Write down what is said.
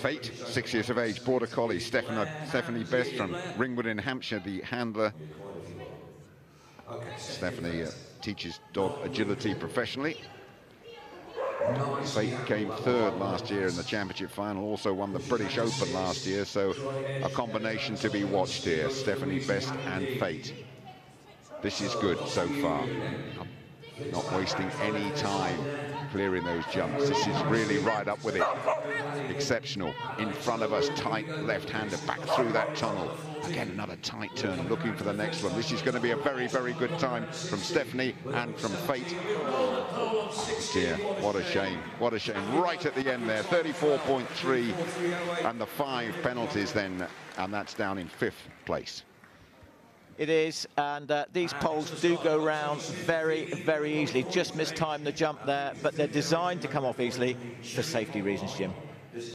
Fate, six years of age, border collie, Stephanie, Stephanie Best from Ringwood in Hampshire, the handler. Stephanie uh, teaches dog agility professionally. Fate came third last year in the championship final, also won the British Open last year, so a combination to be watched here, Stephanie Best and Fate. This is good so far. Not wasting any time clearing those jumps. This is really right up with it. Exceptional. In front of us, tight left-hander back through that tunnel. Again, another tight turn, looking for the next one. This is going to be a very, very good time from Stephanie and from Fate. Oh dear, what a shame. What a shame. Right at the end there, 34.3 and the five penalties then, and that's down in fifth place. It is, and uh, these poles do go round very, very easily. Just missed mistime the jump there, but they're designed to come off easily for safety reasons, Jim.